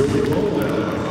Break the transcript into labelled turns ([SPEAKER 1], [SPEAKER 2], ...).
[SPEAKER 1] Muito bom,